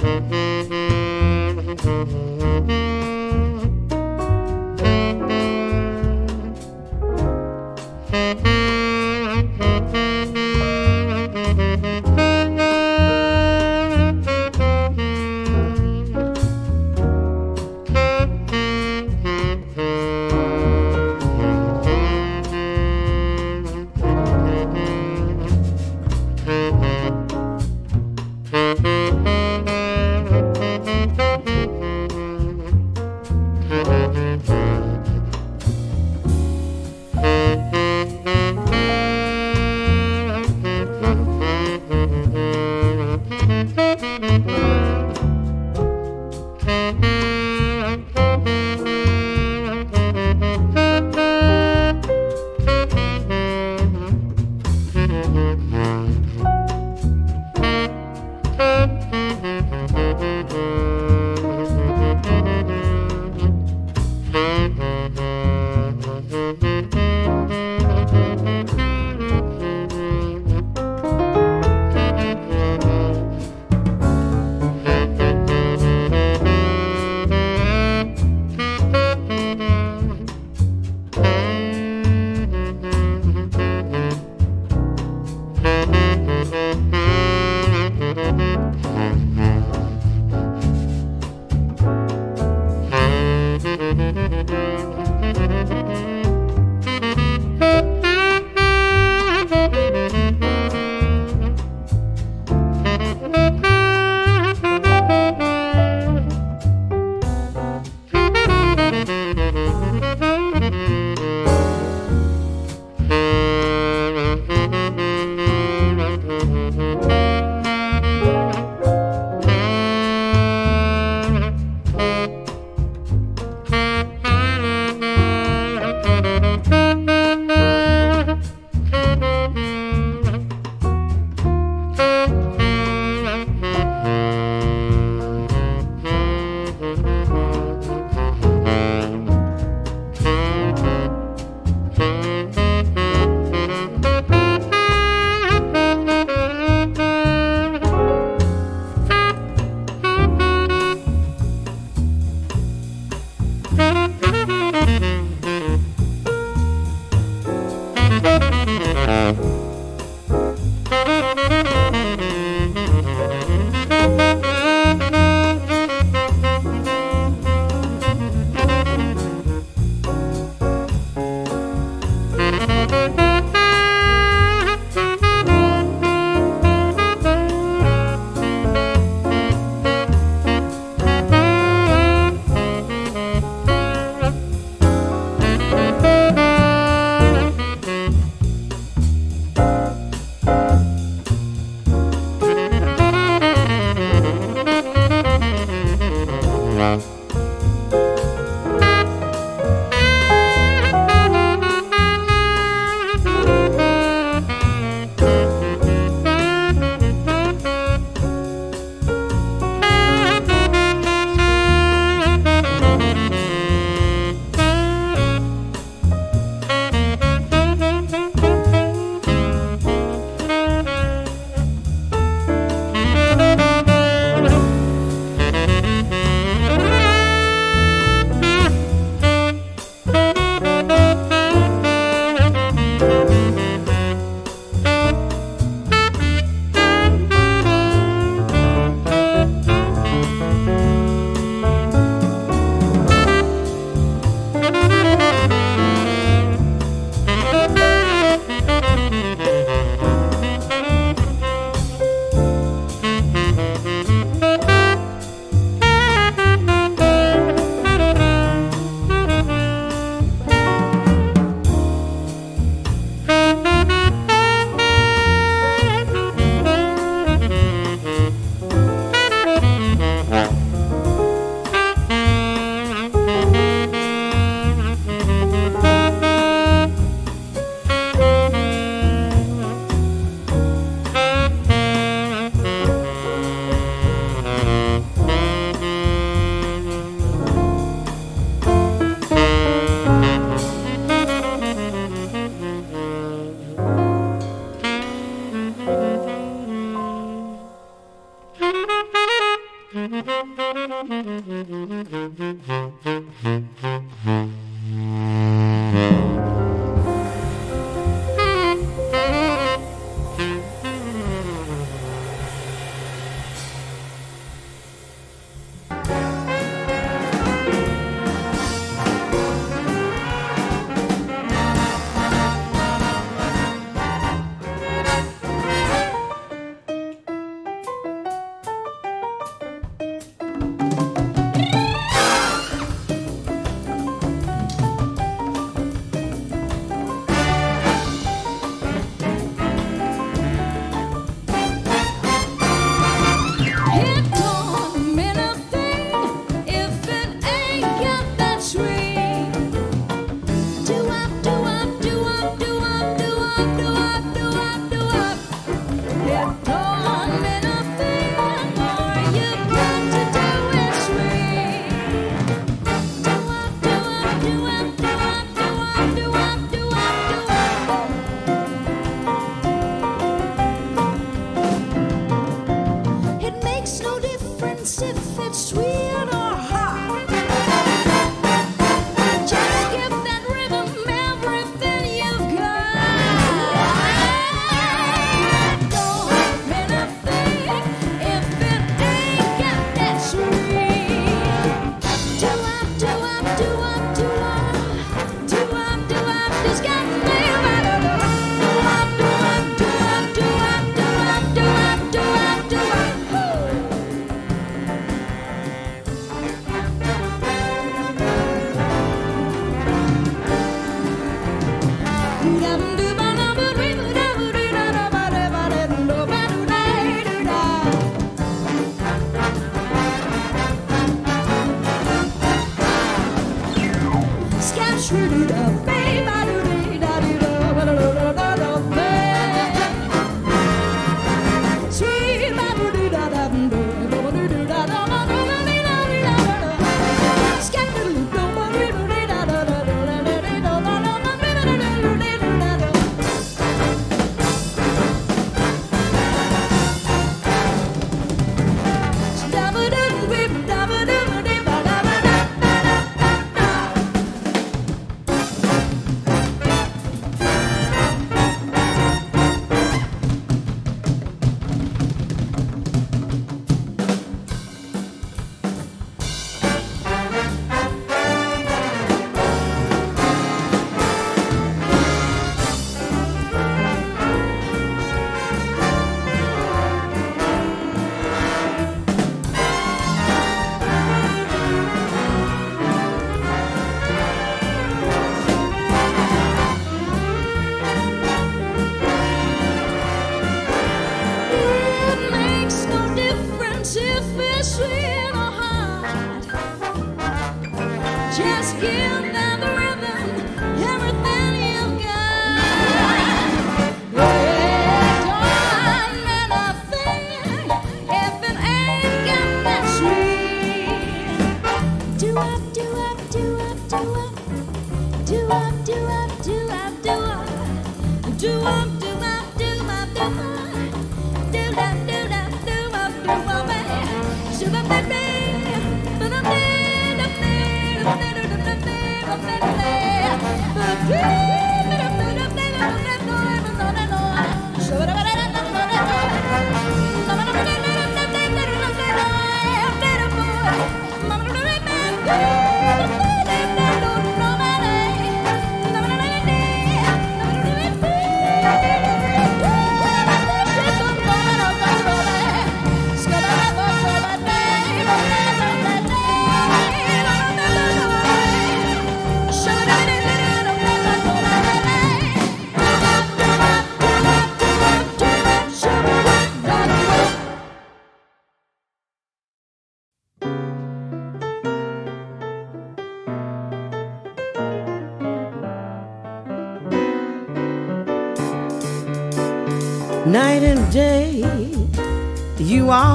Mm-hmm.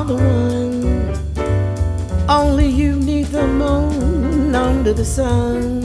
are the one. Only you need the moon under the sun.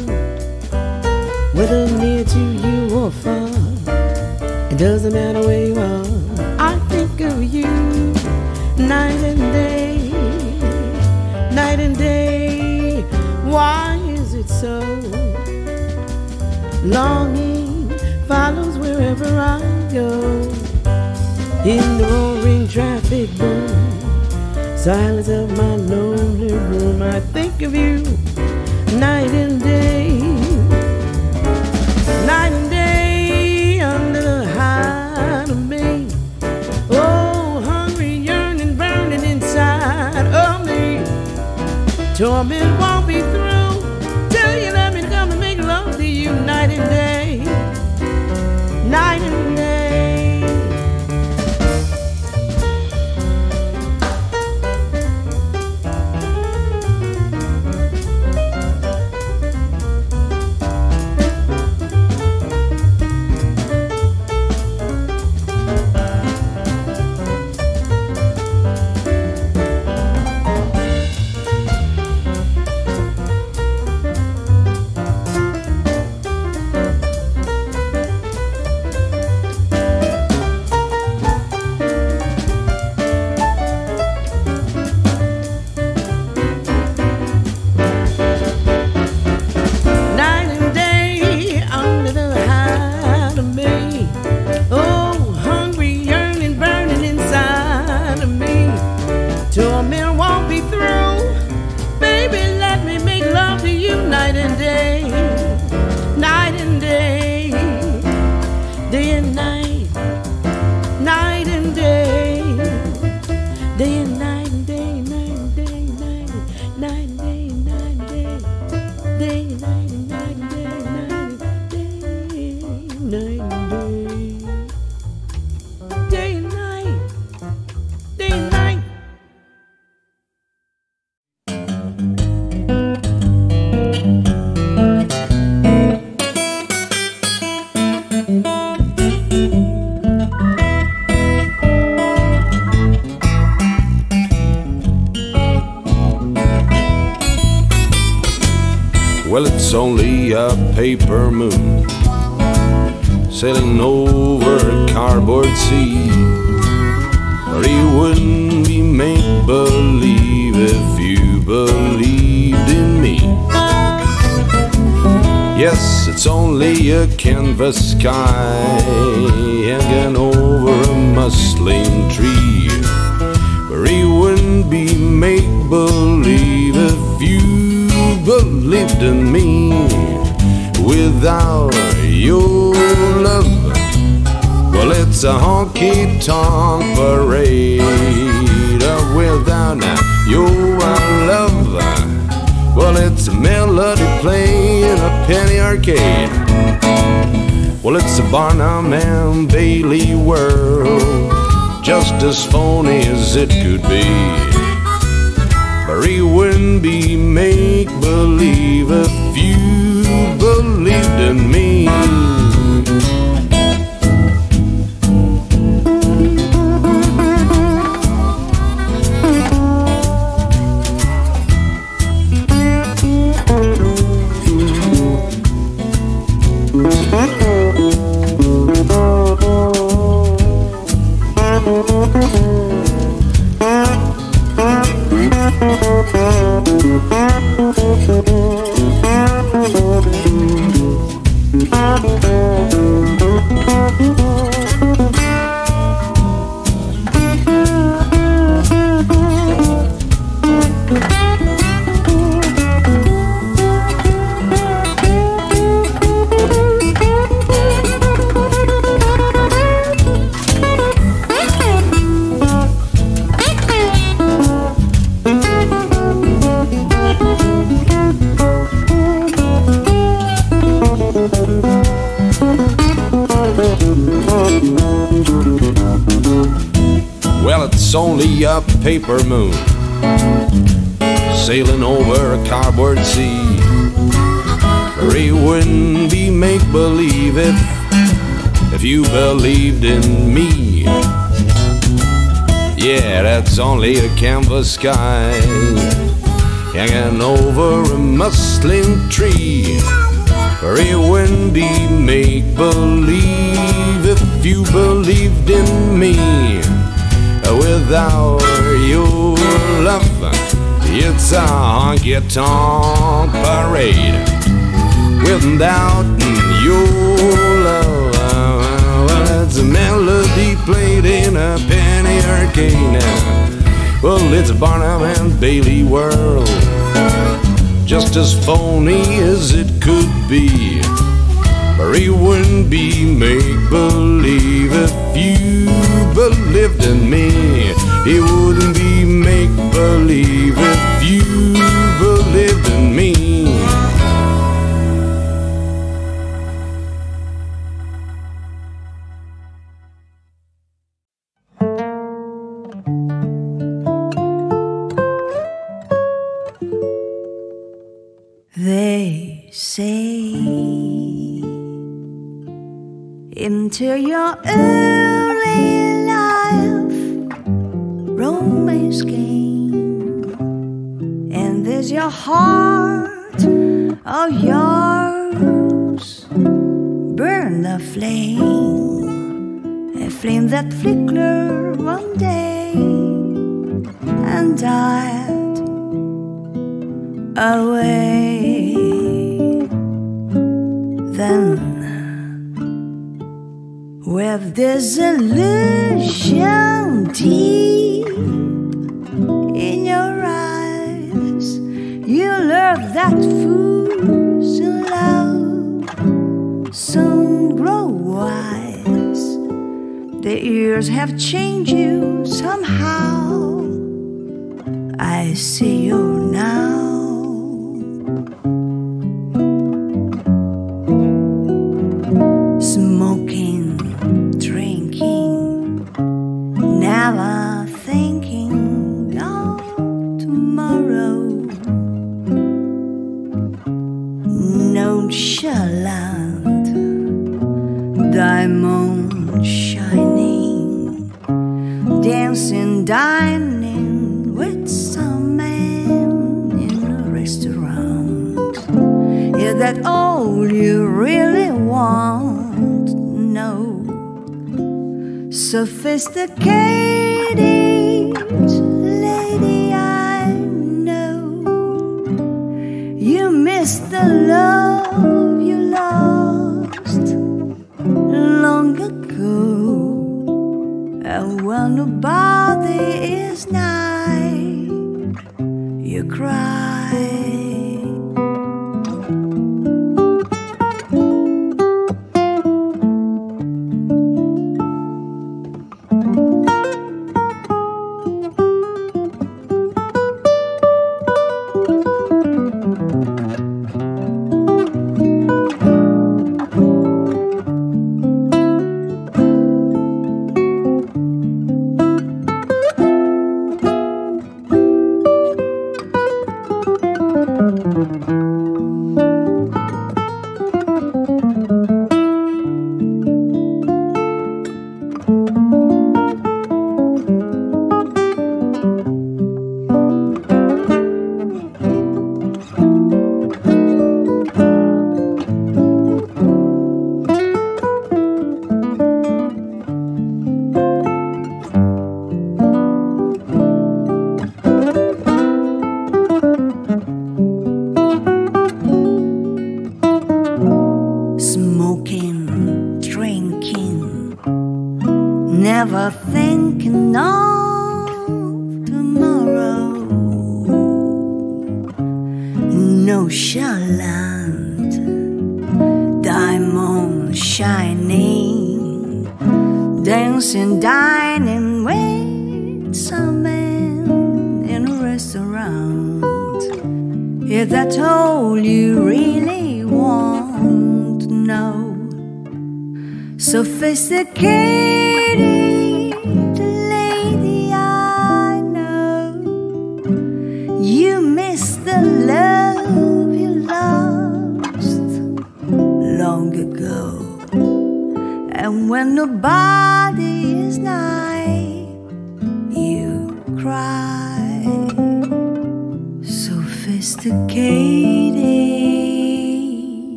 I think of you night and day. Night and day under the height of me. Oh, hungry, yearning, burning inside of me. Torment paper moon sailing over a cardboard sea. Or you wouldn't be make believe if you believed in me. Yes, it's only a canvas sky without your love. Well, it's a honky tonk parade without your love. Well, it's a melody playing a penny arcade. Well, it's a Barnum and Bailey world, just as phony as it could be. Or he wouldn't be make believe if you believed in me. Paper moon sailing over a cardboard sea. He wouldn't be make believe if if you believed in me. Yeah, that's only a canvas sky hanging over a muslin tree. Or it make believe if you believed in me. Without It's a honky tonk parade without your love. Well, it's a melody played in a penny arcade. Well, it's a Barnum and Bailey world, just as phony as it could be. Or it wouldn't be make believe if your early life, romance came, and there's your heart of yours, burn the flame, a flame that flickered one day and died away. Disillusion deep in your eyes, you learn that fools love soon grow wise. The years have changed you somehow. I see you Sophisticated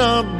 cannot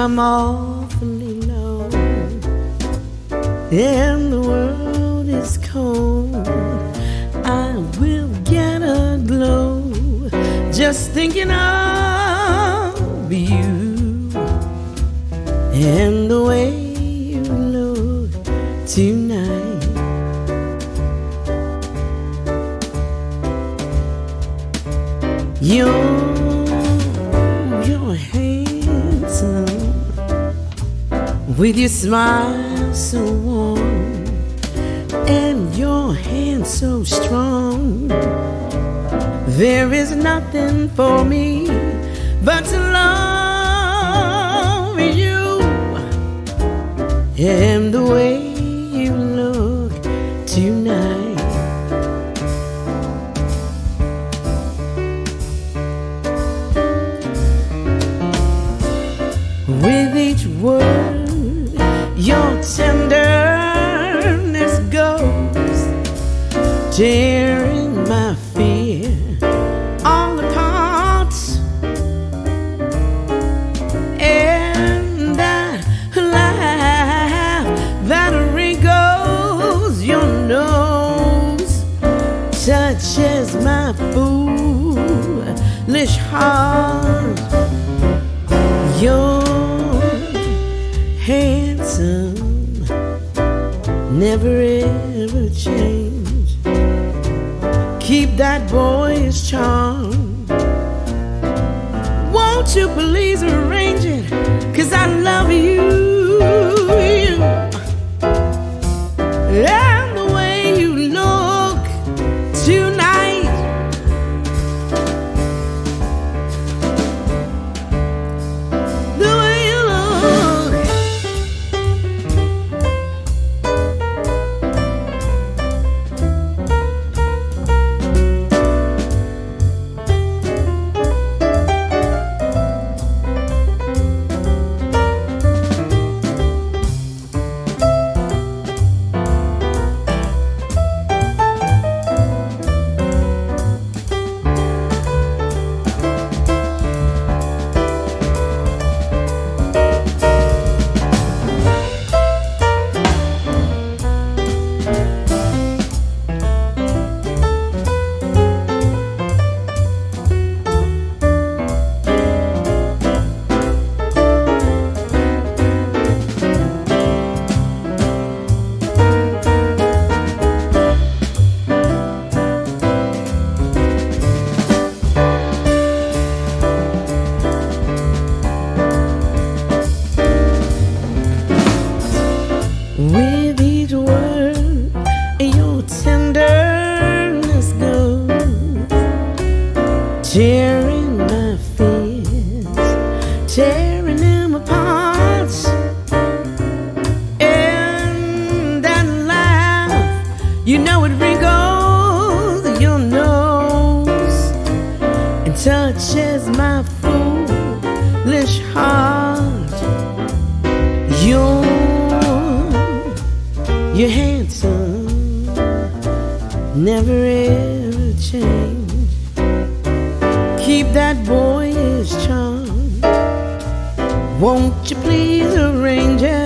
I'm all. each word your tenderness goes, tearing my fear all apart. And that laugh that wrinkles your nose touches my foolish heart. never end. English heart. You're, you're handsome, never ever change. Keep that boyish charm. Won't you please arrange it?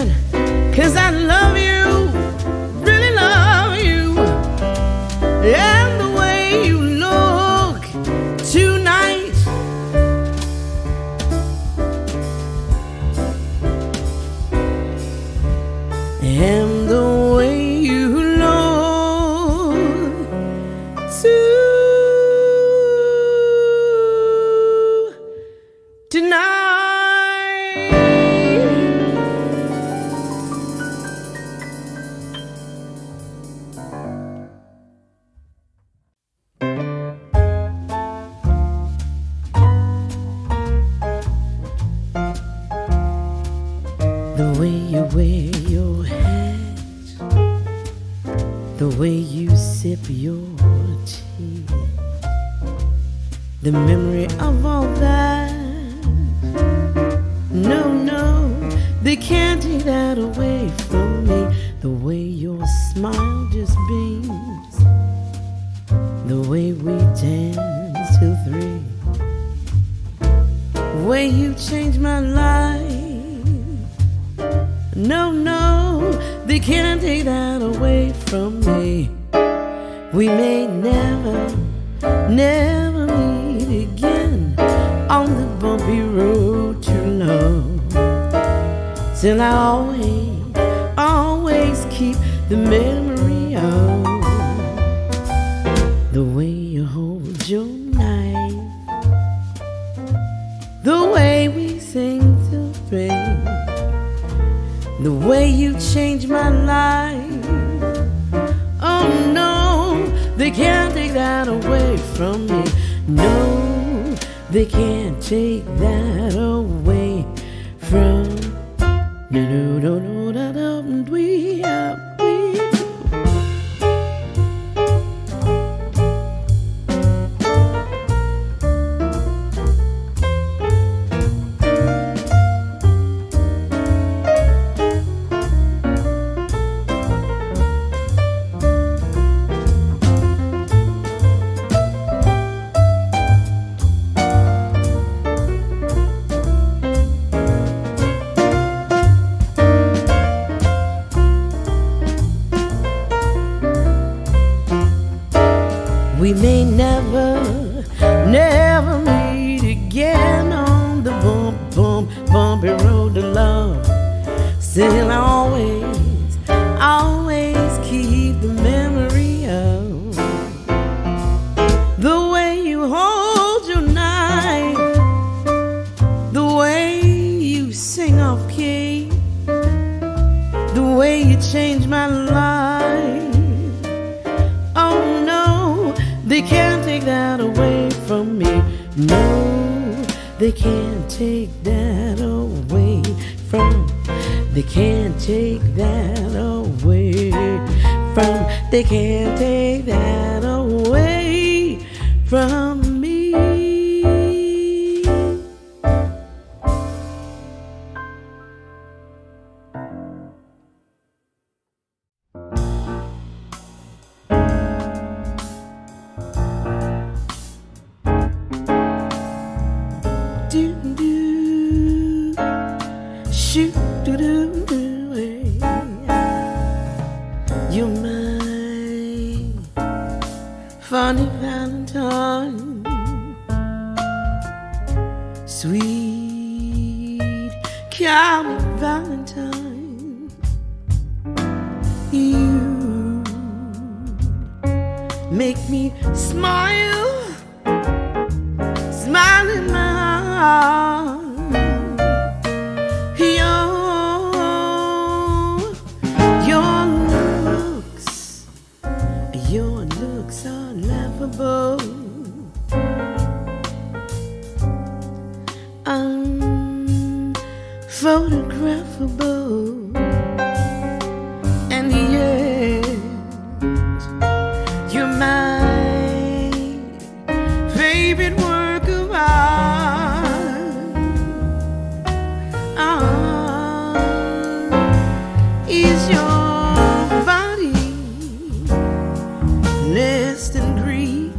distant creek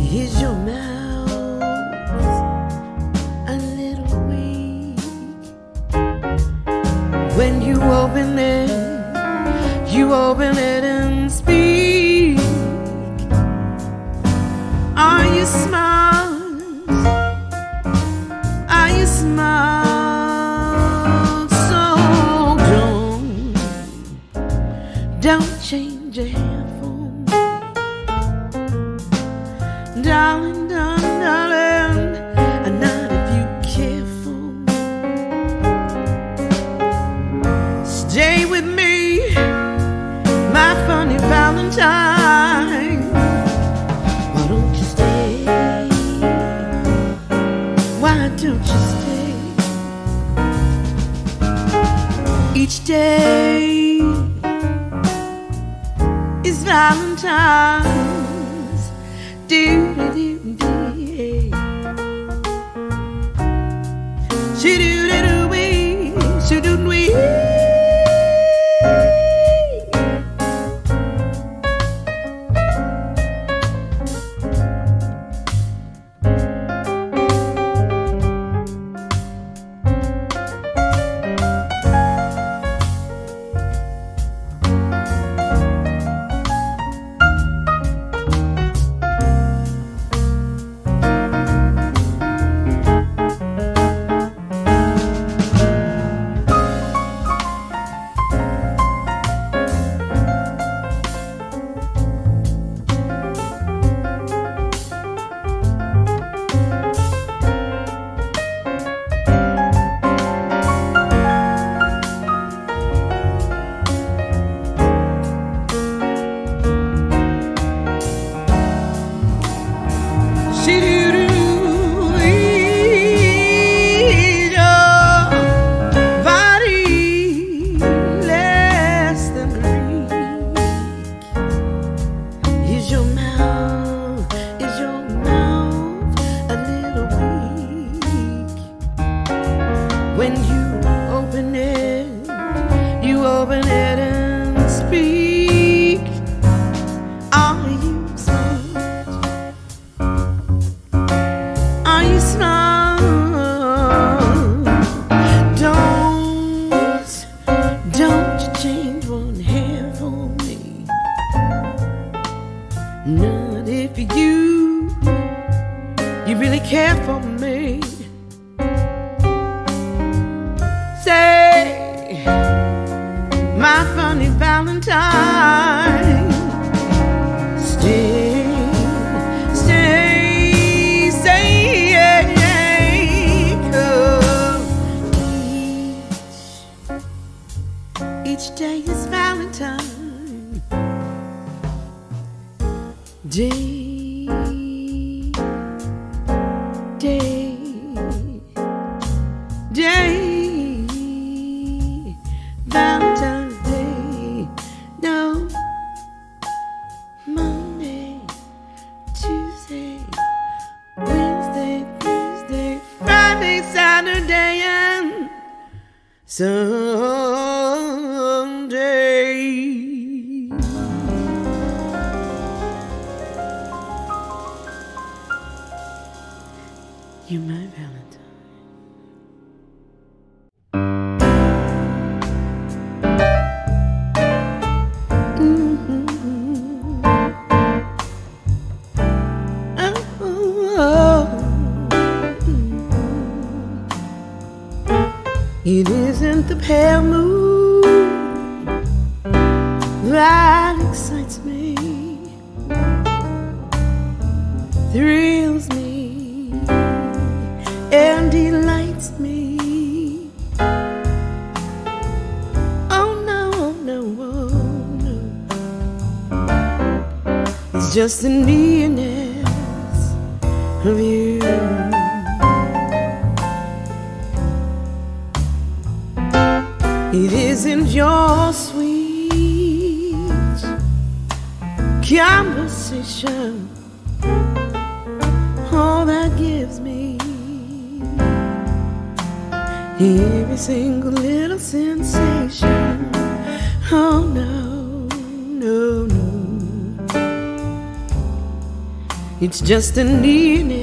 is your mouth a little weak. When you open it you open it day is Valentine's. Just the It's just the nearness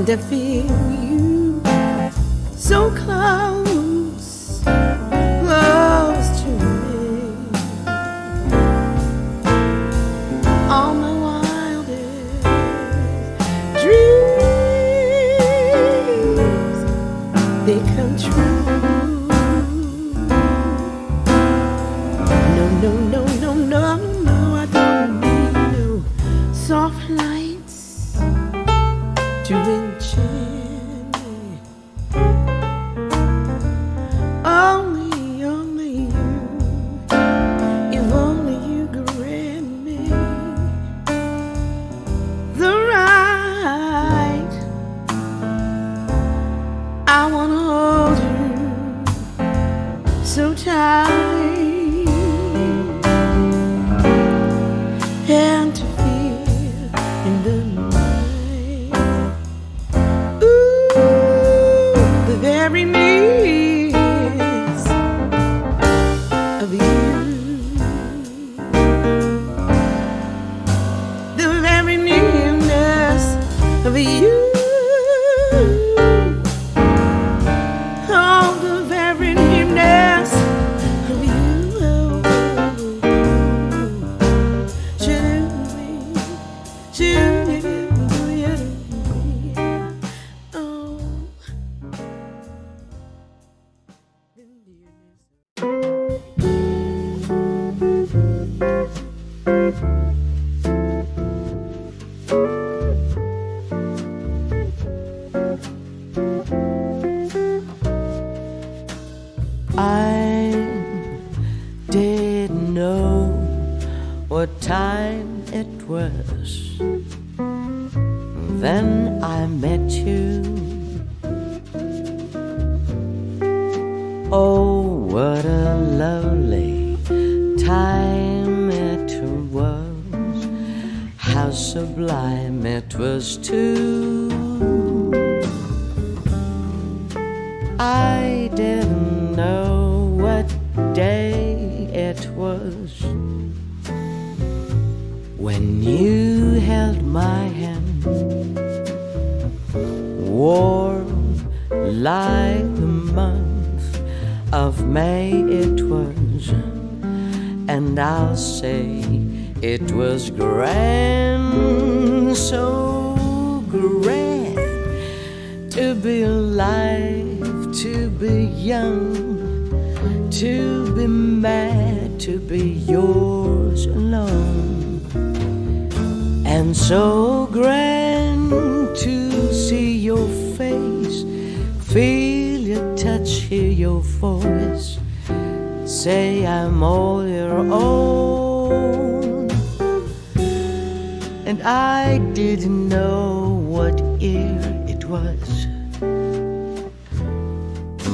and to feel you. So close, May it was, and I'll say it was grand, so grand to be alive, to be young, to be mad, to be yours alone, and so grand to see your face, feel your touch, hear your voice, say I'm all your own. And I didn't know what year it was.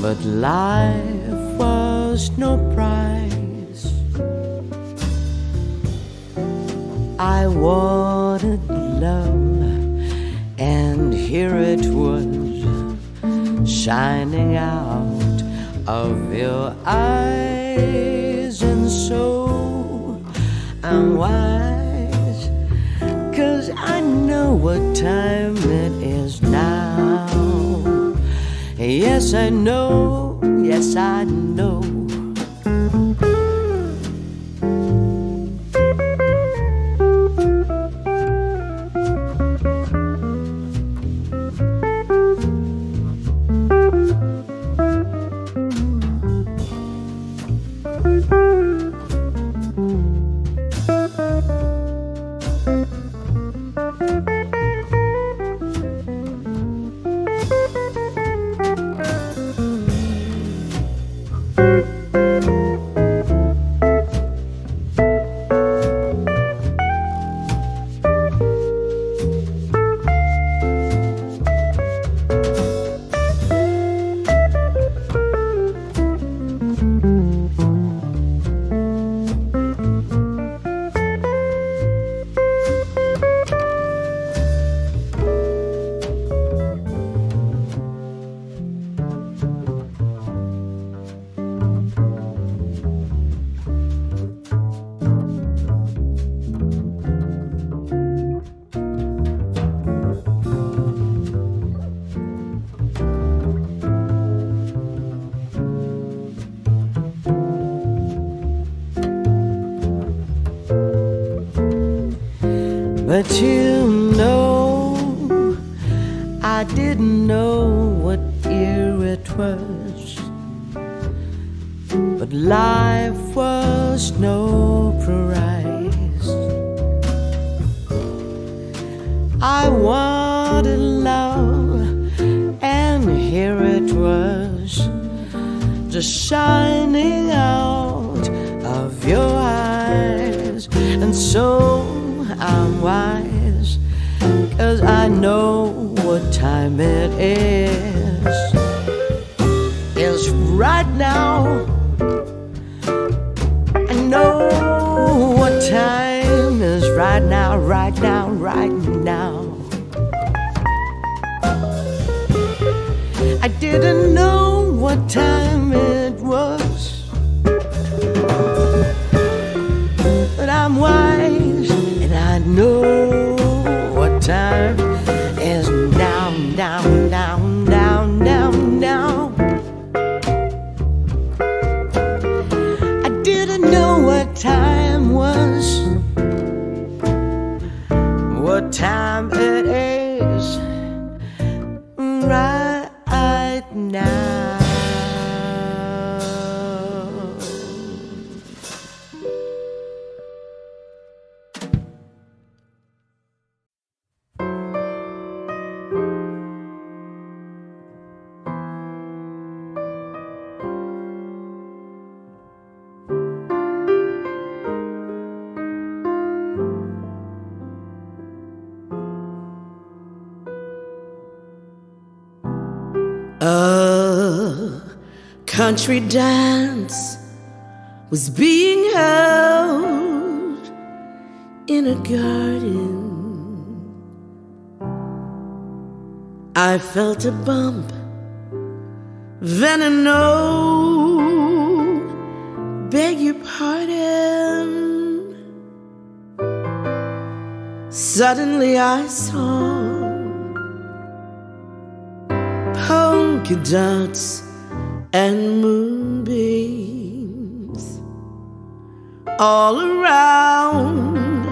But life was no prize. I wanted love, and here it was, shining out of your eyes. And so I'm wise, cause I know what time it is now. Yes, I know, yes, I know. But you know, I didn't know what year it was. But life was no prize. I wanted love, and here it was, just shining out of your eyes. And so I'm wise, cause I know what time it is. It's right now. I know what time is right now, right now, right now. I didn't know what time know what time country dance was being held in a garden. I felt a bump, then a no, beg your pardon. Suddenly I saw polka dots and moonbeams all around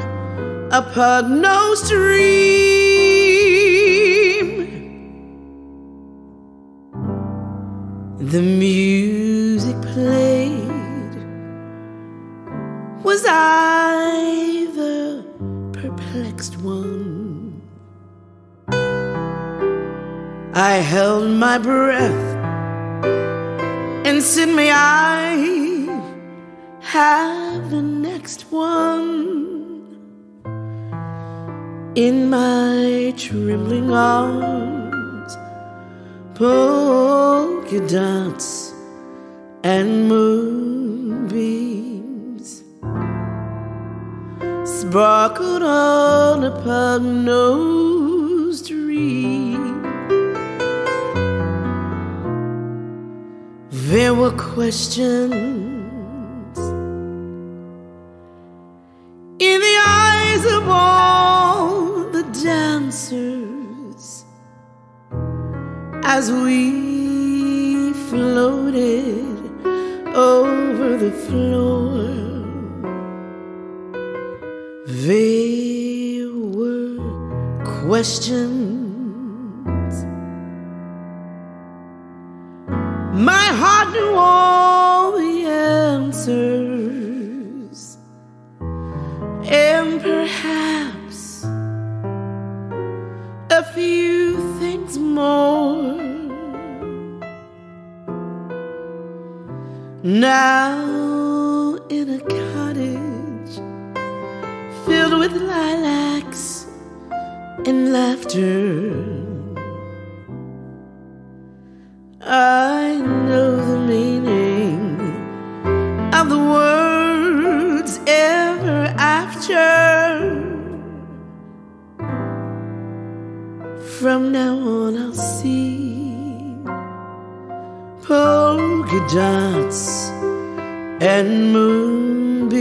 a pug-nosed stream. The music played. Was I the perplexed one? I held my breath and said, May I have the next one? In my trembling arms, polka dots and moonbeams sparkled on a pug-nosed stream. There were questions in the eyes of all the dancers as we floated over the floor. There were questions. My heart knew all the answers, and perhaps a few things more. Now in a cottage filled with lilacs and laughter. I know the meaning of the words ever after. From now on, I'll see polka dots and moonbeams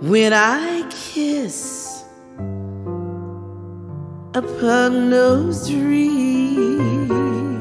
when I kiss a pug-nosed dream.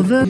Lover.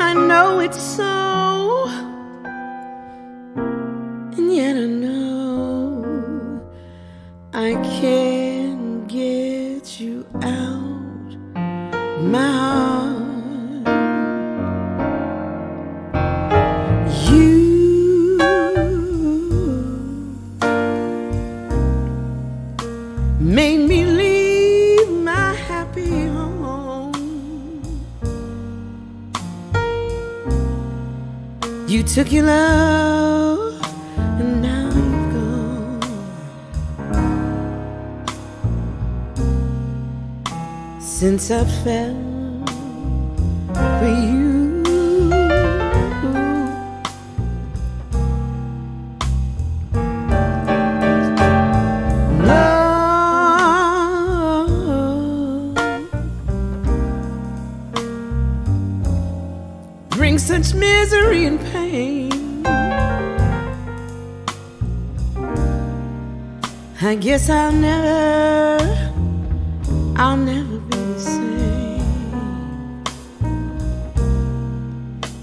I know it's so. took your love and now you've gone. Since I fell. I guess I'll never, I'll never be the same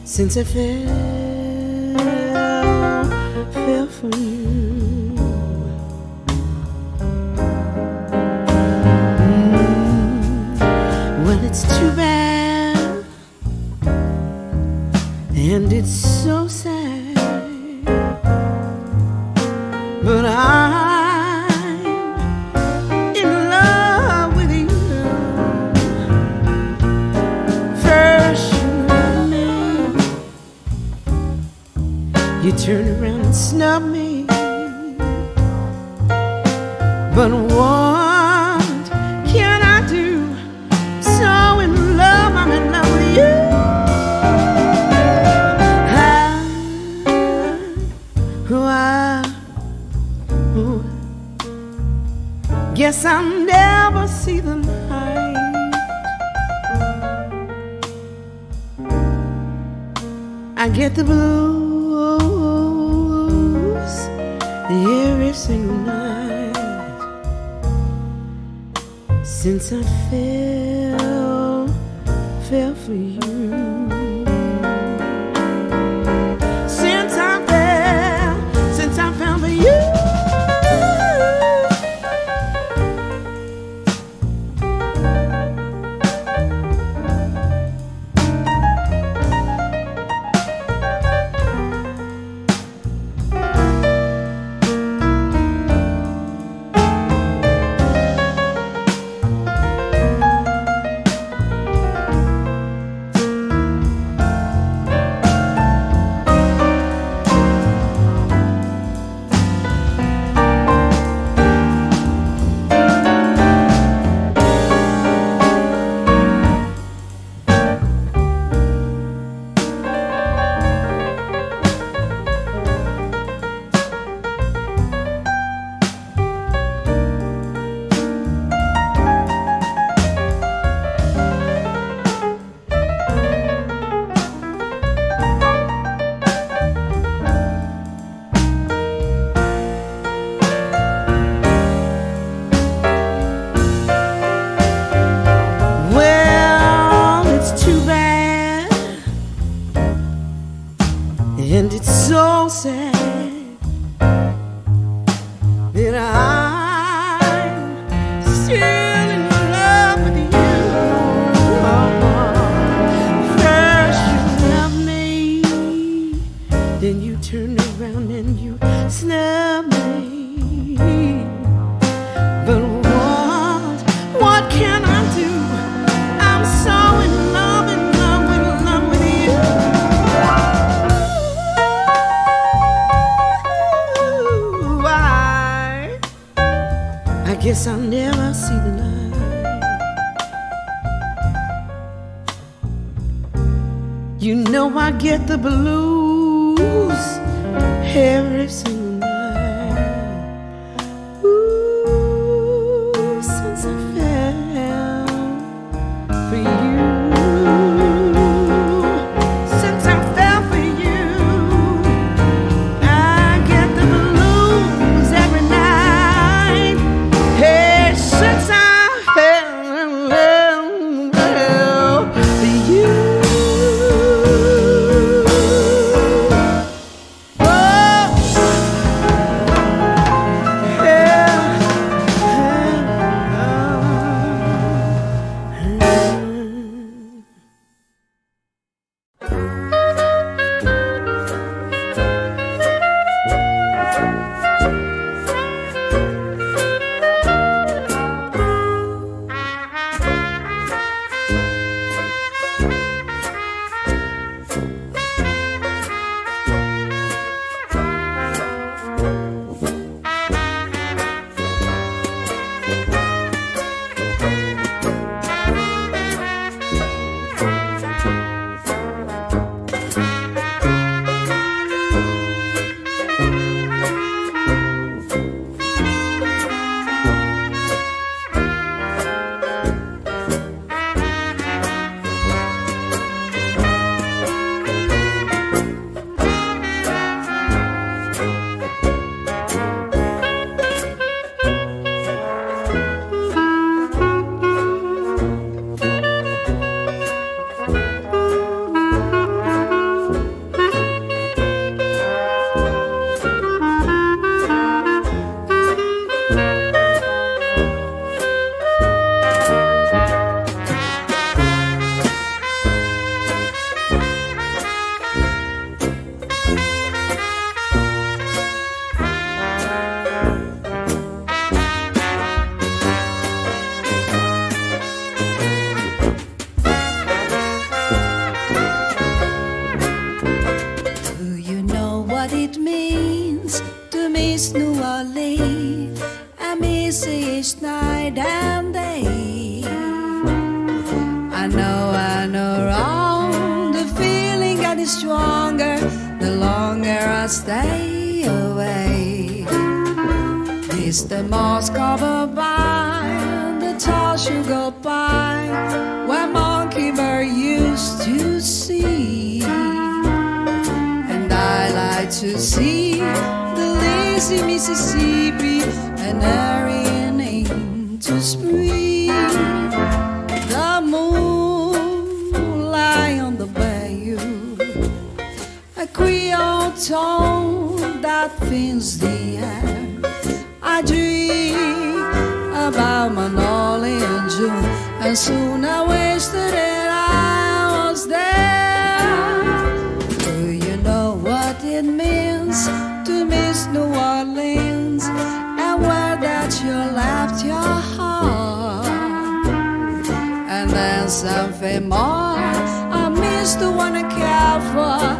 since I fell, fell for you. the blue. Something more, I miss the one I care for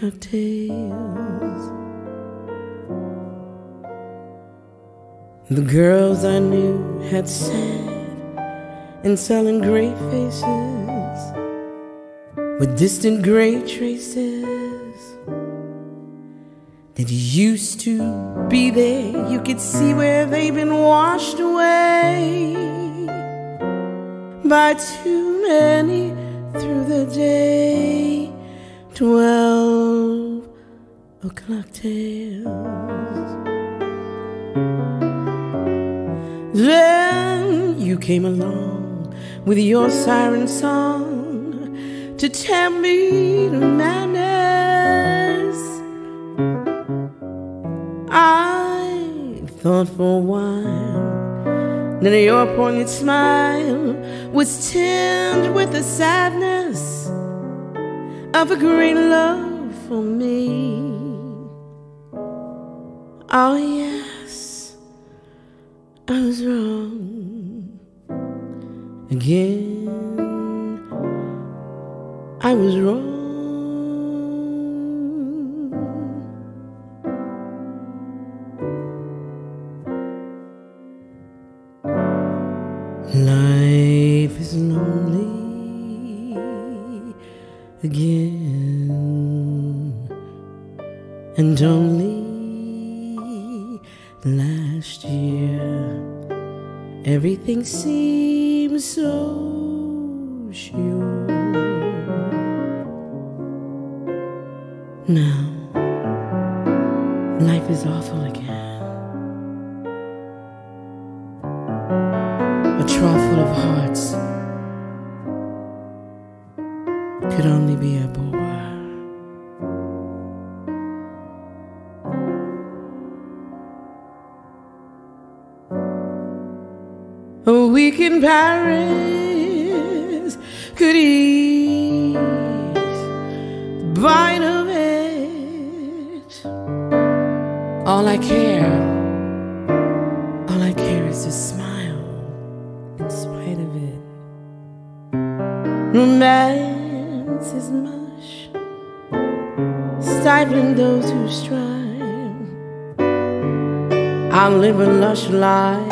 cocktails. The girls I knew had sad and sullen gray faces with distant gray traces that used to be there. You could see where they've been washed away by too many through the day. Twelve o'clock tales. Then you came along with your siren song to tell me to madness. I thought for a while that your poignant smile was tinged with a sadness of a great love for me. Oh, yes, I was wrong again. I was wrong. A